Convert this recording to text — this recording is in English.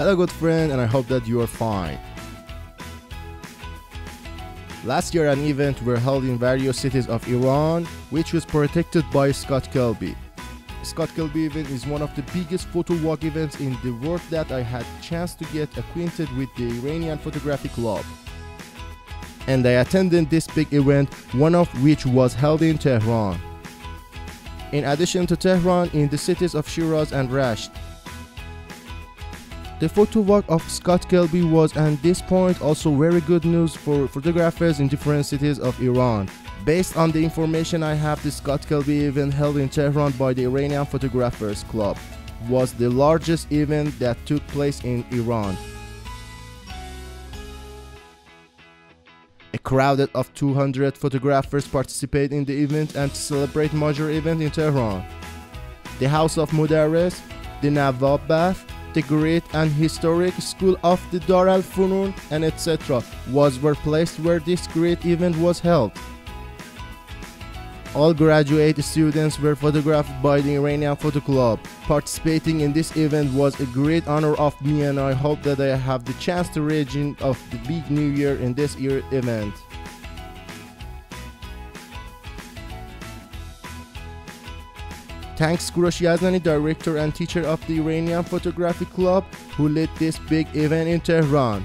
Hello good friend and I hope that you are fine. Last year an event were held in various cities of Iran which was protected by Scott Kelby. Scott Kelby event is one of the biggest photo walk events in the world that I had chance to get acquainted with the Iranian Photographic Club. And I attended this big event, one of which was held in Tehran. In addition to Tehran, in the cities of Shiraz and Rasht. The photo walk of Scott Kelby was at this point also very good news for photographers in different cities of Iran. Based on the information I have, the Scott Kelby event held in Tehran by the Iranian Photographers Club was the largest event that took place in Iran. A crowd of 200 photographers participated in the event and celebrate major event in Tehran. The House of Mudarris, the Nawab Bath, the great and historic school of the Dar al Funun and etc. was were placed where this great event was held. All graduate students were photographed by the Iranian Photo Club. Participating in this event was a great honor of me and I hope that I have the chance to region of the big new year in this year event. Thanks Kurosh Yazdani, director and teacher of the Iranian Photography Club, who led this big event in Tehran.